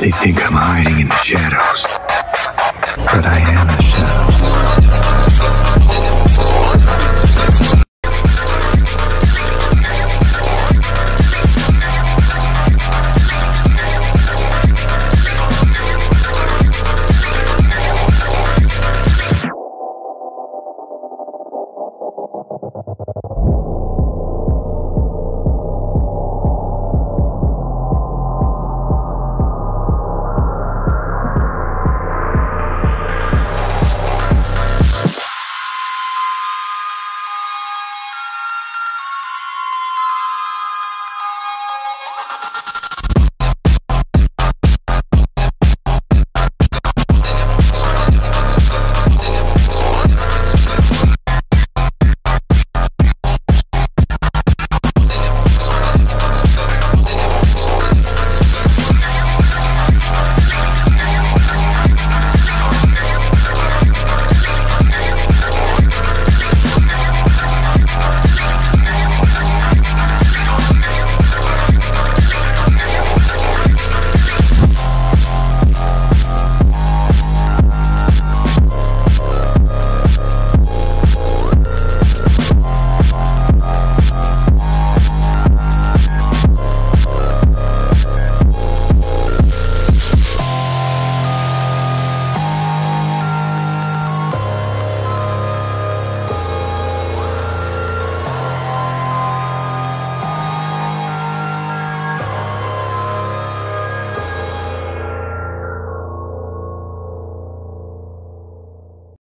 They think I'm hiding in the shadows, but I am